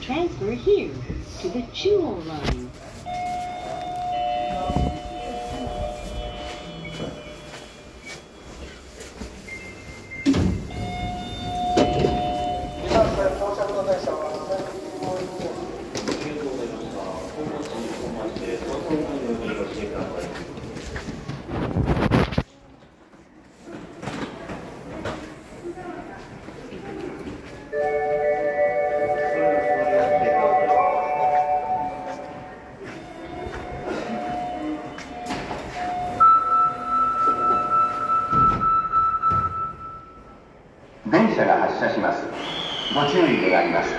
transfer here to the Chuo line. 電車が発車します。ご注意願います。